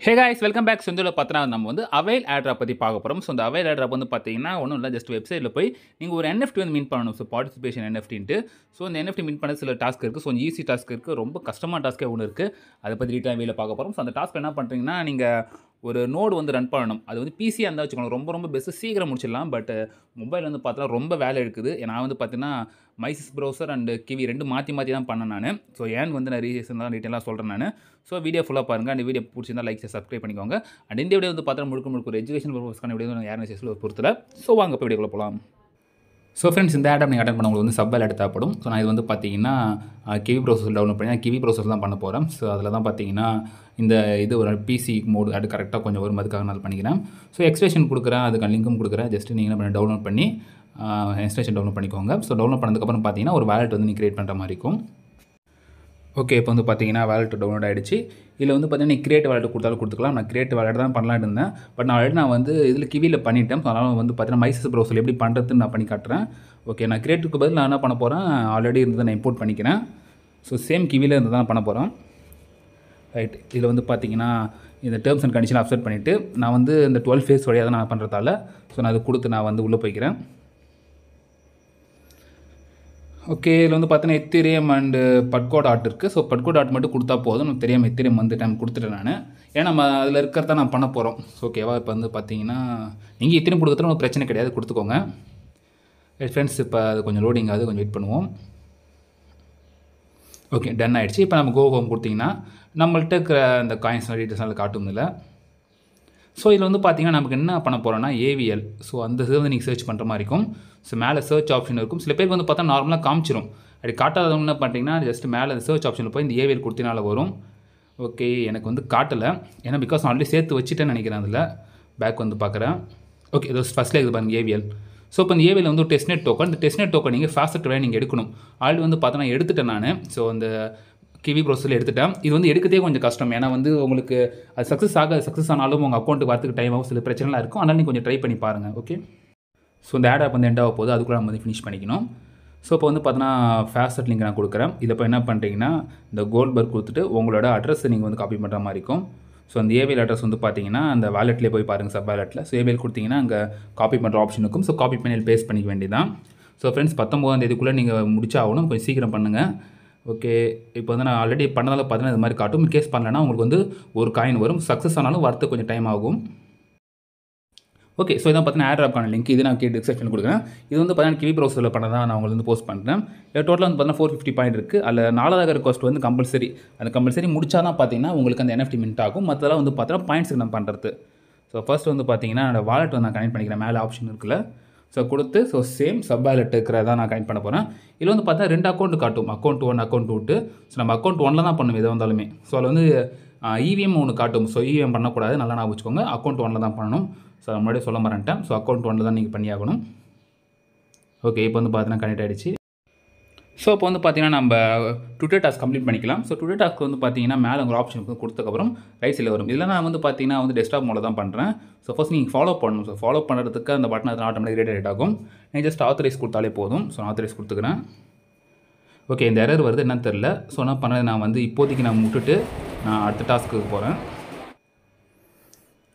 ஹே guys welcome back சொந்தில் பார்த்தனா நம்ம வந்து அவைல் ஆட்ரா பற்றி பார்க்க போகிறோம் ஸோ அந்த அவைல் ஆட்ரா வந்து பார்த்தீங்கன்னா ஒன்றும் இல்லை ஜஸ்ட் வெப்சைட்டில் போய் நீங்கள் ஒரு என்எஃப்டி வந்து மீன் பண்ணணும். ஸோ பார்ட்டிசிபேஷன் என்எஃப்டின்ட்டு ஸோ அந்த என்எஃப்டி மீன் பண்ண சில டாஸ்க் இருக்குது ஸோ ஈஸி டாஸ்க் இருக்குது ரொம்ப கஷ்டமான டாஸ்க்கே ஒன்று இருக்குது அதை பற்றி டீட்டெயில் வீடியோ பார்க்க போகிறோம் ஸோ அந்த டாஸ்க் என்ன பண்ணுறீங்கன்னா நீங்கள் ஒரு நோடு வந்து ரன் பண்ணணும். அது வந்து பிசியாக இருந்தால் வச்சுக்கணும் ரொம்ப ரொம்ப பெஸ்ட்டு சீக்கிரம் முடிச்சிடலாம் பட் மொபைல் வந்து பார்த்தா ரொம்ப வேலை இருக்குது நான் வந்து பார்த்தீங்கன்னா மைசிஸ் ப்ரௌசர் அண்ட் கிவி ரெண்டு மாற்றி மாற்றி தான் பண்ணேன் நான். ஸோ ஏன் வந்து நான் ரீசன் தான் டீட்டெயிலாக சொல்கிறேன் நான். ஸோ வீடியோ ஃபுல்லாக பாருங்கள் அந்த வீடியோ பிடிச்சிருந்தா லைக் சப்ஸ்கிரைப் பண்ணிக்கோங்க. அண்ட் இந்த வீடியோ வந்து பார்த்தா முழுக்க முழுக்க ஒரு எஜுகேஷன் பர்பஸ்க்கான வீடியோ யாரும் சேஸில் ஒரு பொறுத்தல. ஸோ வாங்க இப்போ வீடியோக்குள்ளே போகலாம் ஸோ ஃப்ரெண்ட்ஸ் இந்த ஆடம் நீங்கள் அட்டன் பண்ணவங்களுக்கு வந்து சப் வேலை தேவைப்படும் ஸோ நான் இது வந்து பார்த்தீங்கன்னா கிவி ப்ரௌசர் டவுன்லோட் பண்ணி நான் கிவி ப்ரௌசர் தான் பண்ண போகிறேன் ஸோ அதில் தான் பார்த்தீங்கன்னா இந்த இது ஒரு பிசி மோடு அது கரெக்டாக கொஞ்சம் வரும். அதுக்காக நான் பண்ணிக்கிறேன். ஸோ எக்ஸ்டேஷன் கொடுக்குறேன். அதுக்கு லிங்க்கும் கொடுக்குறேன். ஜஸ்ட் நீங்கள் என்ன பண்ணி டவுன்லோட் பண்ணி எக்ஸ்டேஷன் டவுன்லோட் பண்ணிக்கோங்க. ஸோ டவுன்லோட் பண்ணதுக்கப்புறம் பார்த்தீங்கன்னா ஒரு வேலெட் வந்து நீங்கள் க்ரியேட் பண்ணுற மாதிரி இருக்கும். ஓகே இப்போ வந்து பார்த்தீங்கன்னா வேலட் டவுன்லோட் ஆகிடுச்சு இதில் வந்து பார்த்தீங்கன்னா நீ கிரியேட் வேலட் கொடுத்தாலும் கொடுத்துக்கலாம். நான் கிரியேட் வேலட் தான் பண்ணலான்னு இருந்தேன். பட் நான் ஆல்ரெடி நான் வந்து இதில் கிவியில் பண்ணிட்டேன். ஸோ அதனால் வந்து பார்த்தீங்கன்னா மைசஸ் ப்ரௌசர் எப்படி பண்ணுறதுன்னு நான் பண்ணி காட்டுறேன். ஓகே நான் கிரியேட்டுக்கு பதில் நான் என்ன பண்ண போகிறேன் ஆல்ரெடி இருந்ததை நான் இம்போர்ட் பண்ணிக்கிறேன். ஸோ சேம் கிவியில் இருந்து தான் பண்ண போகிறேன் ரைட் இதில் வந்து பார்த்தீங்கன்னா இந்த டேர்ம்ஸ் அண்ட் கண்டிஷன் அப்செட் பண்ணிவிட்டு நான் வந்து இந்த டுவெல் ஃபேஸ் வழியாக தான் நான் பண்ணுறதால ஸோ நான் அதை கொடுத்து நான் வந்து உள்ளே போய்க்கிறேன். ஓகே இதில் வந்து பார்த்தீங்கன்னா எத்திரியம் அண்டு பட்கோட் ஆர்ட் இருக்குது ஸோ பட்கோட் ஆர்ட் மட்டும் கொடுத்தா போதும். நமக்கு தெரியாமல் எத்திரியம் வந்து டைம் கொடுத்துட்டேன் நான். ஏன்னா நம்ம அதில் இருக்கிறத நான் பண்ண போகிறோம் ஸோ ஓகேவா இப்போ வந்து பார்த்தீங்கன்னா நீங்கள் எத்திரியம் கொடுக்குறது ஒன்றும் பிரச்சனை கிடையாது. கொடுத்துக்கோங்க. ஃப்ரெண்ட்ஸ் இப்போ அது கொஞ்சம் லோடிங் ஆகுது. கொஞ்சம் வெயிட் பண்ணுவோம். ஓகே டன் ஆகிடுச்சு இப்போ நம்ம கோ ஹோம் கொடுத்தீங்கன்னா நம்மள்ட்ட இருக்கிற அந்த காயின்ஸ் டீட்டெயில்ஸ் அதில் காட்டும் இல்லை. ஸோ இதில் வந்து பார்த்தீங்கன்னா நமக்கு என்ன பண்ண போகிறோன்னா ஏவிஎல் ஸோ அந்த இது வந்து நீங்கள் சர்ச் பண்ணுற மாதிரி இருக்கும். ஸோ மேலே சர்ச் ஆப்ஷன் இருக்கும். சில பேருக்கு வந்து பார்த்தா நார்மலாக காமிச்சிரும். அப்படி காட்டாதவங்க என்ன பண்ணுறீங்கன்னா ஜஸ்ட் மேலே அந்த சர்ச் ஆப்ஷனில் போய் இந்த ஏவிஎல் கொடுத்தினால வரும். ஓகே எனக்கு வந்து காட்டலை. ஏன்னா பிகாஸ் ஆல்ரெடி சேர்த்து வச்சுட்டேன்னு நினைக்கிறேன் அதில். பேக் வந்து பார்க்குறேன் ஓகே இது ஃபஸ்ட்டில் இது பாருங்கள் ஏவிஎல் ஸோ இப்போ இந்த ஏவியில் வந்து ஒரு டெஸ்ட்நெட் டோக்கன் இந்த டெஸ்ட்நெட் டோக்கன் நீங்கள் ஃபாஸ்ட் ட்ரைனிங் நீங்கள் எடுக்கணும். ஆல்ரெடி வந்து பார்த்தோன்னா எடுத்துட்டேன் நான். ஸோ அந்த கிவி ப்ரோசஸில் எடுத்துட்டேன். இது வந்து எடுக்கிறதே கொஞ்சம் கஷ்டம். ஏன்னா வந்து உங்களுக்கு அது சக்ஸஸ் ஆக சக்ஸஸ் ஆனாலும் உங்கள் அக்கௌண்ட்டுக்கு வரதுக்கு டைம் ஆகும். சில பிரச்சனைலாம் இருக்கும். அதனால் நீங்கள் கொஞ்சம் ட்ரை பண்ணி பாருங்கள் ஓகே ஸோ இந்த ஆட் ஆப் வந்து எண்ட் ஆக போகுது. அதுக்குள்ளே நம்ம வந்து ஃபினிஷ் பண்ணிக்கணும். ஸோ இப்போ வந்து பார்த்தீங்கன்னா ஃபேஸ்ட் லிங்க் நான் கொடுக்குறேன். இதில் இப்போ என்ன பண்ணுறீங்கன்னா இந்த கோல்ட் பர்க் கொடுத்துட்டு உங்களோட அட்ரஸ் நீங்கள் வந்து காப்பி பண்ணுற மாதிரி இருக்கும். ஸோ அந்த ஏவிஎல் அட்ரஸ் வந்து பார்த்தீங்கன்னா அந்த வேலெட்லேயே போய் பாருங்கள் சப் வேலெட்டில் ஸோ ஏபிஎல் கொடுத்தீங்கன்னா அங்கே காப்பி பண்ணுற ஆப்ஷன் இருக்கும். ஸோ காப்பி பண்ணி பேஸ்ட் பண்ணிக்க வேண்டியதான் ஸோ ஃப்ரெண்ட்ஸ் பத்தொம்போதாம் தேதிக்குள்ளே நீங்கள் முடிச்சாகணும். கொஞ்சம் சீக்கிரம் பண்ணுங்கள் ஓகே இப்போ வந்து நான் ஆல்ரெடி பண்ணதால் பார்த்தீங்கன்னா இது மாதிரி காட்டும். கேஸ் பண்ணலன்னா உங்களுக்கு வந்து ஒரு காயின் வரும். சக்ஸஸ் ஆனாலும் வரத்து கொஞ்சம் டைம் ஆகும். ஓகே ஸோ இதான் பார்த்தீங்கன்னா ஏர் ஆப்க்கான லிங்க் இது நான் கே டிஸ்கிரிப்ஷன் கொடுக்குறேன். இது வந்து பார்த்தீங்கன்னா கிவி ப்ரௌசரில் பண்ண தான் நான் உங்களுக்கு வந்து போஸ்ட் பண்ணுறேன் டோட்டலாக வந்து பார்த்தீங்கன்னா ஃபோர் ஃபிஃப்டி பாயிண்ட் இருக்குது அதில் நாலாவது ரெக்வஸ்ட் வந்து கம்பல்சரி அந்த கம்பல்சரி முடிச்சா தான் பார்த்தீங்கன்னா உங்களுக்கு அந்த என்எஃப்டி மின்ட் ஆகும். மற்றதெல்லாம் வந்து பார்த்தீங்கன்னா பாயிண்ட்ஸுக்கு நான் பண்ணுறது ஸோ ஃபர்ஸ்ட் வந்து பார்த்தீங்கன்னா என்னோட வாலெட் வந்து நான் கனெக்ட் பண்ணிக்கிறேன். மேலே ஆப்ஷன் இருக்குல்ல. ஸோ கொடுத்து ஸோ சேம் சப் வேலெட் இருக்கிறதா நான் கனெக்ட் பண்ண போகிறேன் இதில் வந்து பார்த்தா ரெண்டு அக்கௌண்ட் காட்டும். அக்கௌண்ட் ஒன் அக்கௌண்ட் விட்டு ஸோ நம்ம அக்கௌண்ட் ஒன்னில் தான் பண்ணும் எது வந்தாலுமே. ஸோ அதில் வந்து இவிஎம் ஒன்று காட்டும். ஸோ இவிஎம் பண்ணக்கூடாது. நல்லா நான் வச்சுக்கோங்க. அக்கௌண்ட் ஒன்னில் தான் பண்ணணும். ஸோ முன்னாடியே சொல்ல மாட்டேன் ஸோ அக்கௌண்ட் ஒன்னில் தான் நீங்கள் பண்ணியாகணும். ஓகே இப்போ வந்து பார்த்தீங்கன்னா கனெக்ட் ஆகிடுச்சு ஸோ இப்போ வந்து பார்த்தீங்கன்னா நம்ம டுடே டாஸ்க் கம்ப்ளீட் பண்ணிக்கலாம். ஸோ டுடே டாஸ்க் வந்து பார்த்தீங்கன்னா மேலே ஒரு ஆப்ஷன் கொடுத்ததுக்கப்புறம் ரைட் சைடில் வரும். இதில் நான் வந்து பார்த்தீங்கன்னா வந்து டெஸ்க்டாப் மூலம் தான் பண்ணுறேன் ஸோ ஃபஸ்ட் நீங்கள் ஃபாலோ பண்ணணும். ஸோ ஃபாலோ பண்ணுறதுக்கு அந்த பட்டன் அதில் ஆட்டோமேட்டிக் ரேட் ஆகும். நீங்கள் ஜஸ்ட் ஆத்தரைஸ் கொடுத்தாலே போதும். ஸோ ஆத்தரைஸ் கொடுத்துக்கிறேன். ஓகே இந்த எரர் வருது. என்னன்னு தெரில ஸோ என்ன பண்ணதை நான் வந்து இப்போதைக்கு நான் விட்டுட்டு நான் அடுத்த டாஸ்க்கு போகிறேன்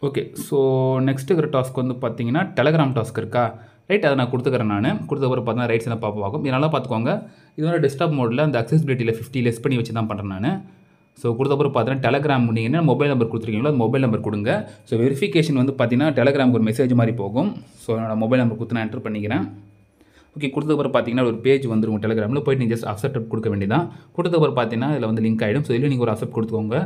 ஓகே ஸோ நெக்ஸ்ட் இருக்கிற டாஸ்க் வந்து பார்த்தீங்கன்னா டெலகிராம் டாஸ்க் இருக்கா? ரைட் அதை நான் கொடுத்துக்கிறேன் நான். கொடுத்தப்பறம் பார்த்தா ரைட் சைடில் பார்ப்போம் ஆகும். இதனால் பார்த்துக்கோங்க இதோட டெஸ்க்டாப் மோடில் அந்த அக்சசிபிலிட்டியில் ஃபிஃப்டி லெஸ் பண்ணி வச்சு தான் பண்ணுறேன் நான். ஸோ கொடுத்தப்பறம் பார்த்தீங்கன்னா டெலகிராம் நீங்கள் மொபைல் நம்பர் கொடுத்துருக்கீங்களோ அந்த மொபைல் நம்பர் கொடுங்க. ஸோ வெரிஃபிகேஷன் வந்து பார்த்தீங்கன்னா டெலகிராமுக்கு ஒரு மெசேஜ் மாதிரி போகும். ஸோ என்னோட மொபைல் நம்பர் கொடுத்து நான் என்டர் பண்ணிக்கிறேன். ஓகே கொடுத்தப்பறம் பார்த்தீங்கன்னா ஒரு பேஜ் வந்துடும் டெலகிராமில் போய்ட்டு நீங்கள் ஜஸ்ட் அக்செப்ட் கொடுக்க வேண்டியதான் கொடுத்தப்பறம் பார்த்தீங்கன்னா இதில் வந்து லிங்க் ஆகிடும் ஸோ இதில் நீங்கள் ஒரு அக்செப்ட் கொடுத்துக்கோங்க.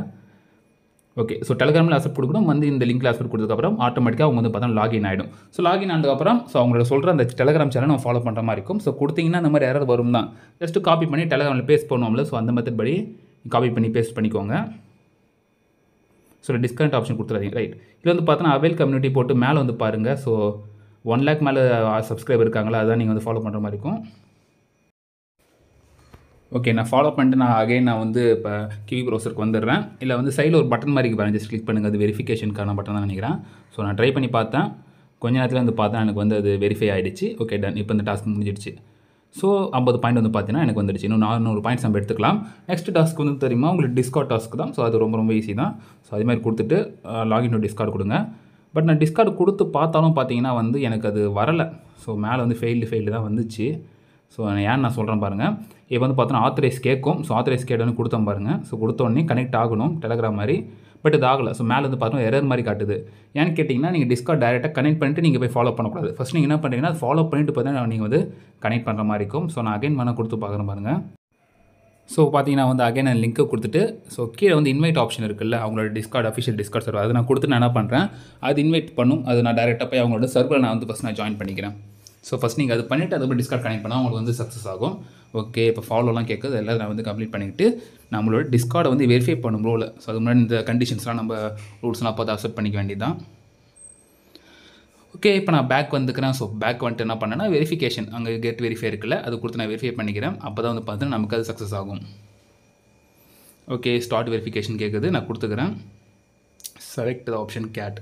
ஓகே ஸோ டெலகிராமில் அசப்ட் கொடுக்கணும். வந்து இந்த லிங்க்கில் அசப்ட் கொடுத்ததுக்கப்புறம் ஆட்டோமேட்டிக்காக அவங்க வந்து பார்த்தா லாகின் ஆகிடும் ஸோ லாகின் ஆனதுக்கப்புறம் ஸோ அவங்களோட சொல்கிற அந்த டெலகிராம் சேனல் நம்ம ஃபாலோ பண்ணுற மாதிரி இருக்கும். ஸோ கொடுத்தீங்கன்னா இந்த மாதிரி யாராவது வரும் தான். ஜஸ்ட்டு காப்பி பண்ணி டெலகிராமில் பேஸ்ட் பண்ணுவோம்ல. ஸோ அந்த மெத்தட் படி காப்பி பண்ணி பேஸ்ட் பண்ணிக்கோங்க. ஸோ டிஸ்கவுண்ட் ஆப்ஷன் கொடுத்துறாதீங்க. ரைட் இதில் வந்து பார்த்தோன்னா அவைல் கம்யூனிட்டி போட்டு மேலே வந்து பாருங்கள் ஸோ ஒன் லேக் மேலே சப்ஸ்கிரைபர் இருக்காங்களா? அதான் நீங்கள் வந்து ஃபாலோ பண்ணுற மாதிரி இருக்கும். ஓகே நான் ஃபாலோ பண்ணிட்டு நான் அகைன் நான் வந்து இப்போ கிவி ப்ரௌசருக்கு வந்துடுறேன். இல்லை வந்து சைடில் ஒரு பட்டன் மாதிரி பாருங்க ஜஸ்ட் கிளிக் பண்ணுங்கள் அது வெரிஃபிகேஷனுக்கான பட்டன் தான் நினைக்கிறேன். ஸோ நான் ட்ரை பண்ணி பார்த்தேன். கொஞ்ச நேரத்தில் வந்து பார்த்தேன் எனக்கு வந்து அது வெரிஃபை ஆகிடுச்சு ஓகே டன் இப்போ இந்த டாஸ்க் முடிஞ்சிடுச்சு. ஸோ ஐம்பது பாயிண்ட் வந்து பார்த்தீங்கன்னா எனக்கு வந்துடுச்சு. இன்னும் நானூறு பாயிண்ட்ஸ் நம்ம எடுத்துக்கலாம். நெக்ஸ்ட் டாஸ்க் வந்து தெரியுமா? உங்களுக்கு டிஸ்கார்ட் டாஸ்க் தான். ஸோ அது ரொம்ப ரொம்ப ஈஸி தான். ஸோ அது மாதிரி கொடுத்துட்டு லாகின் டு டிஸ்கார்டு கொடுங்க. பட் நான் டிஸ்கார்டு கொடுத்து பார்த்தாலும் பார்த்தீங்கன்னா வந்து எனக்கு அது வரலை. ஸோ மேலே வந்து ஃபெயில்டு ஃபெயில்டு தான் வந்துச்சு. ஸோ ஏன் நான் சொல்கிறேன் பாருங்கள் இப்போ வந்து பார்த்தோன்னா ஆத்தரைஸ் கேட்கும். ஸோ ஆத்தரைஸ் கேட்டோன்னு கொடுத்தோம் பாருங்கள் ஸோ கொடுத்தோடனே கனெக்ட் ஆகணும். டெலகிராம் மாதிரி. பட் இது ஆகலை. ஸோ மேலே வந்து பார்த்தோன்னா எரர் மாதிரி காட்டுது. ஏன்னு கேட்டிங்கன்னா நீங்கள் டிஸ்கார்ட் டேரெக்டாக கனெக்ட் பண்ணிட்டு நீங்கள் போய் ஃபாலோ பண்ணக்கூடாது. ஃபஸ்ட் நீங்கள் என்ன பண்ணுறீங்கன்னா ஃபாலோ பண்ணிட்டு பார்த்தீங்கன்னா நீங்கள் வந்து கனெக்ட் பண்ணுற மாதிரி இருக்கும். ஸோ நான் அகைன் வேணால் கொடுத்து பார்க்குறேன் பாருங்கள் ஸோ பார்த்தீங்கன்னா வந்து அகைன் நான் லிங்க்கை கொடுத்துட்டு ஸோ கீழே வந்து இன்வைட் ஆப்ஷன் இருக்குல்ல அவங்களோட டிஸ்கார்ட் அஃபிஷியல் டிஸ்கார்ட் சர்வர் அதை நான் கொடுத்து நான் என்ன பண்ணுறேன் அது இன்வைட் பண்ணும். அது நான் டேரெக்டாக போய் அவங்களோட சர்வரை நான் வந்து ஃபஸ்ட் நான் ஜாயின் பண்ணிக்கிறேன். ஸோ ஃபஸ்ட் நீங்கள் அது பண்ணிவிட்டு அதுக்கப்புறம் டிஸ்கார்ட் கனெக்ட் பண்ணால் உங்களுக்கு வந்து சக்ஸஸ் ஆகும். ஓகே இப்போ ஃபாலோலாம் கேட்குது எல்லாம் நான் வந்து கம்ப்ளீட் பண்ணிவிட்டு நம்மளோட டிஸ்கார்டை வந்து வெரிஃபை பண்ணும் ரோல் ஸோ அது முன்னாடி இந்த கண்டிஷன்ஸ்லாம் நம்ம ரூல்ஸ்லாம் பார்த்து அக்செப்ட் பண்ணிக்க வேண்டியதான் ஓகே இப்போ நான் பேக் வந்துக்கிறேன். ஸோ பேக் வந்துட்டு என்ன பண்ணேன்னா வெரிஃபிகேஷன் அங்கே கெட் வெரிஃபை இருக்குல்ல அது கொடுத்து நான் வெரிஃபை பண்ணிக்கிறேன். அப்போ தான் வந்து பார்த்தீங்கன்னா நமக்கு அது சக்ஸஸ் ஆகும். ஓகே ஸ்டார்ட் வெரிஃபிகேஷன் கேட்குது நான் கொடுத்துக்கிறேன். Select the option gate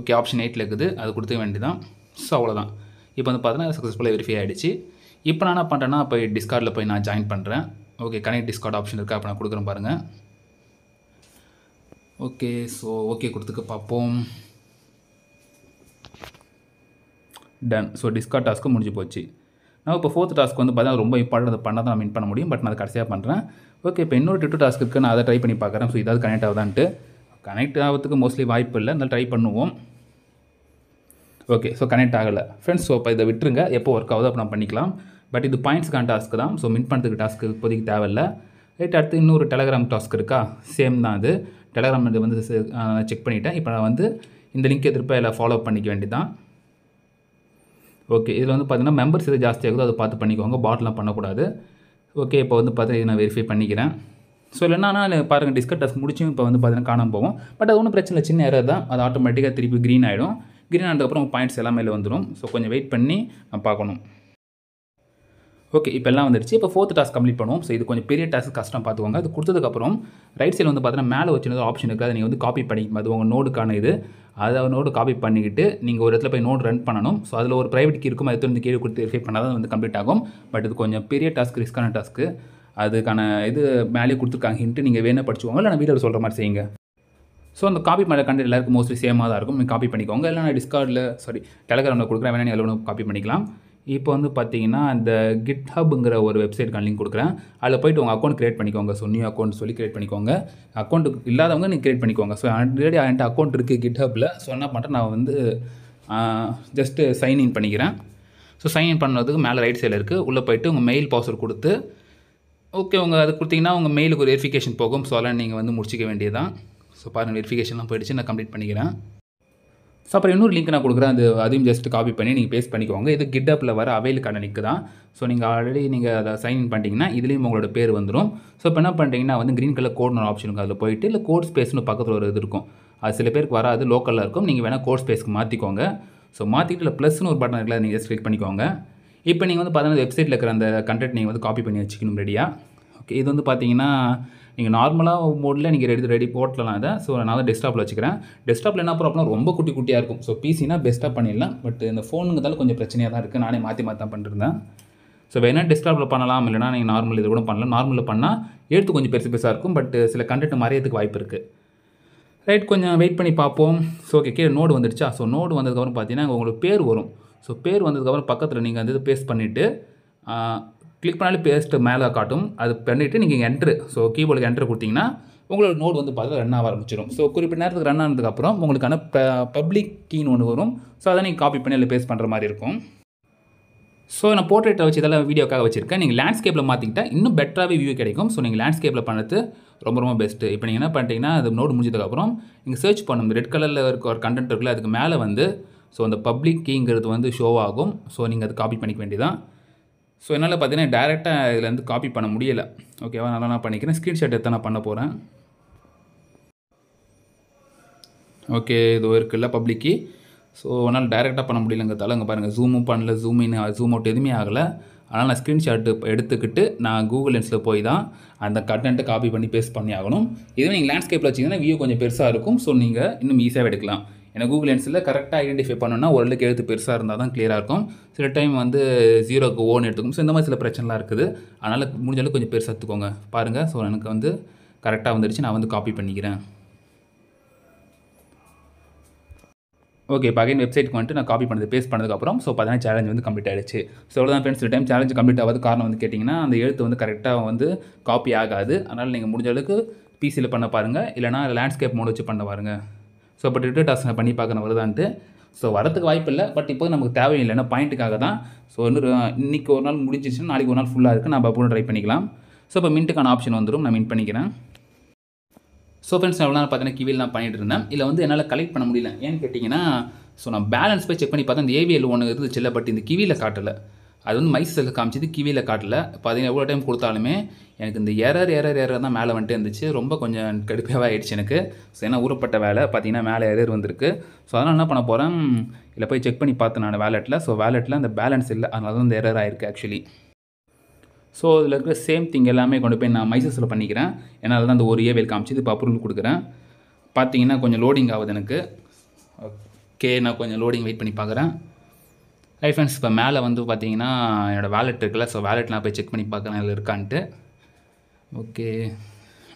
okay option எயிட்டில் இருக்குது. அது கொடுத்துக்க வேண்டியதான் ஸோ அவ்வளோதான் இப்போ வந்து பார்த்தீங்கன்னா சக்ஸஸ்ஃபுல்லாக வெரிஃபை ஆகிடுச்சு இப்போ நான் என்ன பண்ணுறேன்னா போய் டிஸ்கார்டில் போய் நான் ஜாயின் பண்ணுறேன் ஓகே கனெக்ட் டிஸ்கார்ட் ஆப்ஷன் இருக்குது அப்போ நான் கொடுக்குறேன் பாருங்கள் ஓகே ஸோ ஓகே கொடுத்துக்க பார்ப்போம். டன் ஸோ டிஸ்கார்ட் டாஸ்க்கு முடிஞ்சு போச்சு. நான் இப்போ ஃபோர்த் டாஸ்க் வந்து பார்த்தீங்கன்னா ரொம்ப இம்பார்ட்டன் பண்ணால் தான் நான் பண்ண முடியும் பட் நான் அதை கடைசியாக பண்ணுறேன் ஓகே இப்போ இன்னொரு டிட்டு டாஸ்க் இருக்குது நான் அதை ட்ரை பண்ணி பார்க்குறேன். ஸோ இதாவது கனெக்ட் ஆகுதான்ட்டு. கனெக்ட் ஆகிறதுக்கு மோஸ்ட்லி வாய்ப்பு இல்லை இருந்தாலும் ட்ரை பண்ணுவோம். ஓகே ஸோ கனெக்ட் ஆகலை. ஃப்ரெண்ட்ஸ் ஸோ இப்போ இதை விட்டுருங்க. எப்போ ஒர்க் ஆகுதோ அப்போ நான் பண்ணிக்கலாம். பட் இது பாயிண்ட்ஸ்க்கான டாஸ்க் தான். ஸோ மின் பண்ணுறதுக்கு டாஸ்க்கு இப்போதைக்கு தேவையில்லை. ரைட் அடுத்து இன்னொரு டெலகிராம் டாஸ்க் இருக்கா? சேம் தான் அது டெலகிராம் இது வந்து செக் பண்ணிவிட்டேன் இப்போ நான் வந்து இந்த லிங்க் திருப்ப எல்லாம் ஃபாலோ பண்ணிக்க வேண்டியதான் ஓகே இதில் வந்து பார்த்தீங்கன்னா மெம்பர்ஸ் எது ஜாஸ்தியாகுதோ அதை பார்த்து பண்ணிக்கோங்க. பாட்லாம் பண்ணக்கூடாது. ஓகே இப்போ வந்து பார்த்தீங்கன்னா நான் வெரிஃபை பண்ணிக்கிறேன். ஸோ இல்லைன்னா பாருங்கள் டிஸ்கட் டாஸ்க் முடிச்சும் இப்போ வந்து பார்த்தீங்கன்னா காணாமல் போகும். பட் அது ஒன்றும் பிரச்சனை இல்லை. சின்ன எரர் தான். அது ஆட்டோமேட்டிக்காக திருப்பி க்ரீன் ஆகிடும் க்ரீன் ஆனதுக்கப்புறம் பாயிண்ட்ஸ் எல்லாமே இல்லை வந்துடும் ஸோ கொஞ்சம் வெயிட் பண்ணி நம்ம பார்க்கணும். ஓகே இப்போ எல்லாம் வந்துடுச்சு இப்போ ஃபோர்த் டாஸ்க் கம்ப்ளீட் பண்ணுவோம். ஸோ இது கொஞ்சம் பெரிய டாஸ்க் கஷ்டம் பார்த்துக்கோங்க. அது கொடுத்ததுக்கப்புறம் ரைட் சைடில் வந்து பார்த்தீங்கன்னா மேலே வச்சுனது ஆப்ஷன் இருக்குது அதை நீங்கள் வந்து காப்பி பண்ணிக்கும் அது உங்கள் நோடுக்கான இது. அதை நோடு காப்பி பண்ணிக்கிட்டு நீங்கள் ஒரு இடத்துல போய் நோட் ரன் பண்ணணும். ஸோ அதில் ஒரு ப்ரைவேட் கீ இருக்கும். அது வந்து கீழே கொடுத்து வெரிஃபை பண்ணால் தான் வந்து கம்ப்ளீட் ஆகும். பட் இது கொஞ்சம் பெரிய டாஸ்க் ரிஸ்க்கான டாஸ்க்கு அதுக்கான இது மேலே கொடுத்துருக்காங்க. ஹிண்ட்டு நீங்கள் வேணால் படிச்சுக்கோங்க. இல்லை நான் வீடியோவில் சொல்கிற மாதிரி செய்யுங்க. ஸோ அந்த காப்பி பண்ணுற கண்டென்ட் எல்லாருக்கும் மோஸ்ட்லி சேமாக தான் இருக்கும். நீங்கள் காப்பி பண்ணிக்கோங்க. இல்லை நான் டிஸ்கார்டில் சாரி டெலகிராமில் கொடுக்குறேன். வேணா நீங்கள் எல்லாம் காப்பி பண்ணிக்கலாம். இப்போ வந்து பார்த்தீங்கன்னா அந்த கிட் ஹப்ங்கிற ஒரு வெப்சைட் லிங்க் கொடுக்குறேன். அதில் போய்ட்டு உங்கள் அக்கௌண்ட் க்ரியேட் பண்ணிக்கோங்க. ஸோ நியூ அக்கௌண்ட் சொல்லி க்ரியேட் பண்ணிக்கோங்க. அக்கௌண்ட் இல்லாதவங்க நீங்கள் க்ரியேட் பண்ணிக்கோங்க. ஸோ ஆல்ரெடி என்கிட்ட அக்கௌண்ட் இருக்குது கிட் ஹப்பில் ஸோ என்ன பண்ணுறேன் நான் வந்து ஜஸ்ட்டு சைன் இன் பண்ணிக்கிறேன். ஸோ சைன் இன் பண்ணதுக்கு மேலே ரைட் சைடில் இருக்குது உள்ளே போயிட்டு உங்கள் மெயில் பாஸ்வேர்ட் கொடுத்து ஓகே உங்கள் அது கொடுத்தீங்கன்னா உங்கள் மெயிலுக்கு ஒரு வெரிஃபிகேஷன் போகும். ஸோ அதெல்லாம் நீங்கள் வந்து முடிச்சிக்க வேண்டியதான் ஸோ பாருங்கள் வெரிஃபிகேஷன்லாம் போயிடுச்சு நான் கம்ப்ளீட் பண்ணிக்கிறேன். ஸோ அப்புறம் இன்னொரு லிங்க் நான் கொடுக்குறேன். அது அதையும் ஜஸ்ட் காப்பி பண்ணி நீங்கள் பேஸ்ட் பண்ணிக்கோங்க. இது கிட்டப்பில் வர அவைலுக்கான லிங்க் தான். ஸோ நீங்கள் ஆல்ரெடி நீங்கள் அதை சைன் இன் பண்ணிட்டீங்கன்னா இதுலேயும் உங்களோட பேர் வந்துடும் ஸோ இப்போ என்ன பண்ணுறீங்கன்னா வந்து க்ரீன் கலர் கோட்னு ஒரு ஆப்ஷன் இருக்கும் அதில் போயிட்டு இல்லை கோட் ஸ்பேஸ்னு பக்கத்தில் ஒரு இது இருக்கும். அது சில பேருக்கு வராது லோக்கலில் இருக்கும். நீங்கள் வேணால் கோட் ஸ்பேஸ்க்கு மாற்றிக்கோங்க ஸோ மாற்றிட்டு இல்லை ப்ளஸ்னு ஒரு பட்டன் இருக்குல்ல நீங்கள் ஜஸ்ட் கிளிக் பண்ணிக்கோங்க. இப்போ நீங்கள் வந்து பார்த்தீங்கன்னா வெப்சைட்டில் இருக்கிற அந்த கண்டென்ட் நீங்கள் வந்து காப்பி பண்ணி வச்சுக்கணும் ரெடியாக ஓகே இது வந்து பார்த்தீங்கன்னா நீங்கள் நார்மலாக மோடில் நீங்கள் ரெடி ரெடி போட்டலாம் இதை. ஸோ நான் தான் டெஸ்க்டாப்பில் வச்சுக்கிறேன். டெஸ்க்டாப்பில் என்ன ப்ராப்ளம் ரொம்ப குட்டி குட்டியாக இருக்கும். ஸோ பிசினா பெஸ்ட்டாக பண்ணிடலாம். பட் இந்த ஃபோனுங்கிறதால கொஞ்சம் பிரச்சனையாக தான் இருக்குது நானே மாற்றி மாற்றி தான் பண்ணிருந்தேன். ஸோ வேணா டெஸ்க்டாப்பில் பண்ணலாம். இல்லைனா நீங்கள் நார்மல் இது கூட பண்ணலாம். நார்மலில் பண்ணால் எடுத்து கொஞ்சம் பெருசு பெருசாக இருக்கும். பட் சில கண்டென்ட் மறையறதுக்கு வாய்ப்பு இருக்குது ரைட் கொஞ்சம் வெயிட் பண்ணி பார்ப்போம். ஸோ ஓகே கீழே நோடு வந்துடுச்சா? ஸோ நோடு வந்ததுக்கப்புறம் பார்த்தீங்கன்னா உங்களுக்கு பேர் வரும். ஸோ பேர் வந்ததுக்கப்புறம் பக்கத்தில் நீங்கள் வந்து பேஸ்ட் பண்ணிவிட்டு கிளிக் பண்ணாலே பேஸ்ட்டு மேலே காட்டும். அது பண்ணிவிட்டு நீங்கள் என்ட்ரு ஸோ கீபோர்டுக்கு என்ட்ரு கொடுத்தீங்கன்னா உங்களோட நோட் வந்து பார்த்தா ரன் ஆக ஆரம்பிச்சிடும் ஸோ குறிப்பிட்ட நேரத்துக்கு ரன் ஆனதுக்கப்புறம் உங்களுக்கான ப பப்ளிக் கீன்னு ஒன்று வரும். ஸோ அதை நீங்கள் காப்பி பண்ணி அதில் பேஸ்ட் பண்ணுற மாதிரி இருக்கும். ஸோ நான் போர்ட்ரேட்டை வச்சு இதெல்லாம் வீடியோக்காக வச்சிருக்கேன். நீங்கள் லேண்ட்ஸ்கேப்பில் மாற்றிக்கிட்டா இன்னும் பெட்டராகவே வியூ கிடைக்கும். ஸோ நீங்கள் லேண்ட்ஸ்கேப்பில் பண்ணுறது ரொம்ப ரொம்ப பெஸ்ட்டு இப்போ நீங்கள் என்ன பண்ணிட்டீங்கன்னா அது நோடு முடிஞ்சதுக்கப்புறம் நீங்கள் சர்ச் பண்ணும். ரெட் கலரில் இருக்க ஒரு கண்டென்ட் இருக்குல்ல அதுக்கு மேலே வந்து ஸோ அந்த பப்ளிக் கீங்கிறது வந்து ஷோ ஆகும். ஸோ நீங்கள் அது காப்பி பண்ணிக்க வேண்டியதான் ஸோ என்னால் பார்த்தீங்கன்னா டேரெக்டாக இதுலேருந்து காப்பி பண்ண முடியலை. ஓகேவா நல்லா நான் பண்ணிக்கிறேன். ஸ்க்ரீன்ஷாட் எடுத்து நான் பண்ண போகிறேன் ஓகே இது இருக்குல்ல பப்ளிக்கு ஸோ என்னால் டேரெக்டாக பண்ண முடியலங்கிறதால அங்கே பாருங்கள் ஜூமும் பண்ணல. ஜூம் இன் ஜூம் அவுட் எதுவுமே ஆகலை. அதனால் நான் ஸ்க்ரீன்ஷாட் எடுத்துக்கிட்டு நான் கூகுள் லென்ஸில் போய் தான் அந்த கண்டென்ட்டை காப்பி பண்ணி பேஸ்ட் பண்ணி ஆகணும். இதுவே நீங்கள் லேண்ட்ஸ்கேப்பில் வச்சிங்கன்னா வியூ கொஞ்சம் பெருசாக இருக்கும். ஸோ நீங்கள் இன்னும் ஈஸியாக எடுக்கலாம். ஏன்னா கூகுள் லென்ஸில் கரெக்டாக ஐடென்டிஃபை பண்ணணும்னா ஓரளவுக்கு எழுத்து பெருசாக இருந்தால் தான் கிளியராக இருக்கும். சில டைம் வந்து ஜீரோக்கு ஓன் எடுத்துக்கும். ஸோ இந்த மாதிரி சில பிரச்சனைலாம் இருக்குது. அதனால் முடிஞ்ச அளவுக்கு கொஞ்சம் பெருசாக எடுத்துக்கோங்க. பாருங்கள் ஸோ எனக்கு வந்து கரெக்டாக வந்துடுச்சு நான் வந்து காப்பி பண்ணிக்கிறேன். ஓகே இப்போ அகைன் வெப்சைட்க்கு வந்துட்டு நான் காப்பி பண்ணது பேஸ்ட் பண்ணதுக்கப்புறம் ஸோ பார்த்தீங்கன்னா சேலஞ்ச் வந்து கம்ப்ளீட் ஆகிடுச்சு ஸோ அவ்வளோதான் ஃப்ரெண்ட்ஸ் சில டைம் சேலஞ்ச் கம்ப்ளீட் ஆகாத காரணம் வந்து கேட்டிங்கன்னா அந்த எழுத்து வந்து கரெக்டாக வந்து காப்பி ஆகாது. அதனால் நீங்கள் முடிஞ்ச அளவுக்கு பிசியில் பண்ண பாருங்கள் இல்லைனா லேண்ட்ஸ்கேப் மோட் வச்சு பண்ண பாருங்கள் ஸோ பட் ரிட்டர் டாஸ்க் பண்ணி பார்க்குறேன் வருதான்ட்டு. ஸோ வரதுக்கு வாய்ப்பு இல்லை. பட் இப்போ நமக்கு தேவையில்லை. ஏன்னா பாயிண்ட்டுக்காக தான். ஸோ வந்து இன்றைக்கி ஒரு நாள் முடிஞ்சிச்சுன்னா நாளைக்கு ஒரு நாள் ஃபுல்லாக இருக்குது நம்ம அப்போ ட்ரை பண்ணிக்கலாம். ஸோ இப்போ மின்ட்டுக்கான ஆப்ஷன் வந்துடும் நான் மின் பண்ணிக்கிறேன். ஸோ ஃப்ரெண்ட்ஸ் எவ்வளோ நேரம் பார்த்தீங்கன்னா கிவியில் நான் பண்ணிட்டு இருந்தேன். இதில் வந்து என்னால் கலெக்ட் பண்ண முடியல. ஏன்னு கேட்டிங்கன்னா ஸோ நான் பேலன்ஸ் போய் செக் பண்ணி பார்த்தா இந்த ஏவிஎல் ஒன்று இருந்துச்சு இல்லை பட் இந்த கிவியில் காட்டலை. அது வந்து மைசஸில் காமிச்சது கிவியில் காட்டல. பார்த்தீங்கன்னா எவ்வளோ டைம் கொடுத்தாலுமே எனக்கு இந்த எரர் எரர் எரர் தான் மேலே வந்துட்டு இருந்துச்சு. ரொம்ப கொஞ்சம் கடுப்பாக ஆகிடுச்சு எனக்கு. ஸோ ஏன்னா ஊறப்பட்ட வேலை பார்த்தீங்கன்னா மேலே எரர் வந்திருக்கு. ஸோ அதனால் என்ன பண்ண போகிறேன் இல்லை போய் செக் பண்ணி பார்த்தேன் நான் வேலெட்டில் ஸோ வேலெட்டில் அந்த பேலன்ஸ் இல்லை. அதனால தான் இந்த எரர் ஆயிருக்கு ஆக்சுவலி ஸோ இதில் இருக்கிற சேம் திங் எல்லாமே கொண்டு போய் நான் மைசஸில் பண்ணிக்கிறேன். ஏன்னா தான் அந்த ஒரு ஏவியல் காமிச்சு இப்போ அப்ரூவல் கொடுக்குறேன். பார்த்தீங்கன்னா கொஞ்சம் லோடிங் ஆகுது எனக்கு. ஓகே நான் கொஞ்சம் லோடிங் வெயிட் பண்ணி பார்க்குறேன் ஐ ஃப்ரெண்ட்ஸ் இப்போ மேலே வந்து பார்த்தீங்கன்னா என்னோடய வேலெட் இருக்குல்ல ஸோ வேலெட் நான் போய் செக் பண்ணி பார்க்கலாம் இதில் இருக்கான்ட்டு. ஓகே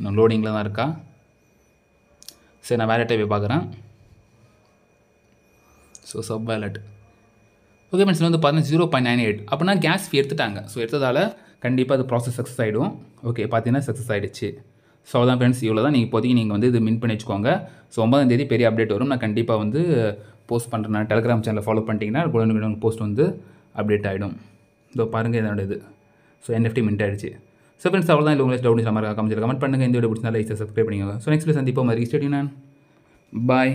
நான் லோடிங்கில் தான் இருக்கா? சரி நான் வேலெட்டை போய் பார்க்குறேன். So sub wallet okay friends வந்து பார்த்தீங்கன்னா ஜீரோ பாயிண்ட் நைன் எயிட் அப்படின்னா கேஸ் ஃபீ எடுத்துட்டாங்க. ஸோ எடுத்ததால் கண்டிப்பாக அது ப்ராசஸ் சக்ஸஸ் ஆகிடும் ஓகே பார்த்தீங்கன்னா சக்ஸஸ் ஆகிடுச்சு ஸோ அதான் ஃப்ரெண்ட்ஸ் இவ்வளோ தான் நீங்கள் இப்போதைக்கு நீங்கள் வந்து இது மின் பண்ணி வச்சுக்கோங்க. ஸோ ஒன்பதாம் தேதி பெரிய அப்டேட் வரும். நான் கண்டிப்பாக வந்து போஸ்ட் பண்ணுறேன் டெலிகிராம் சேனலை ஃபாலோ பண்ணிட்டீங்கன்னா உடனே போஸ்ட் வந்து அப்டேட் ஆகிடும் இதோ பாருங்கள் இதோட இது. ஸோ என்எஃப்டி மின்ட் ஆகிடுச்சு ஸோ ஃப்ரெண்ட்ஸ் அவ்வளோ தான் இல்லை உங்களுக்கு டவுட் சமர் கமெண்ட் கமெண்ட் பண்ணுங்கள் இந்த வீடியோ பிடிச்சா லைக் சப்ஸ்கிரைப் பண்ணிக்கோங்க. ஸோ நெக்ஸ்ட் சந்திப்போம். மாதிரி ஸ்டேடியூ நான் பாய்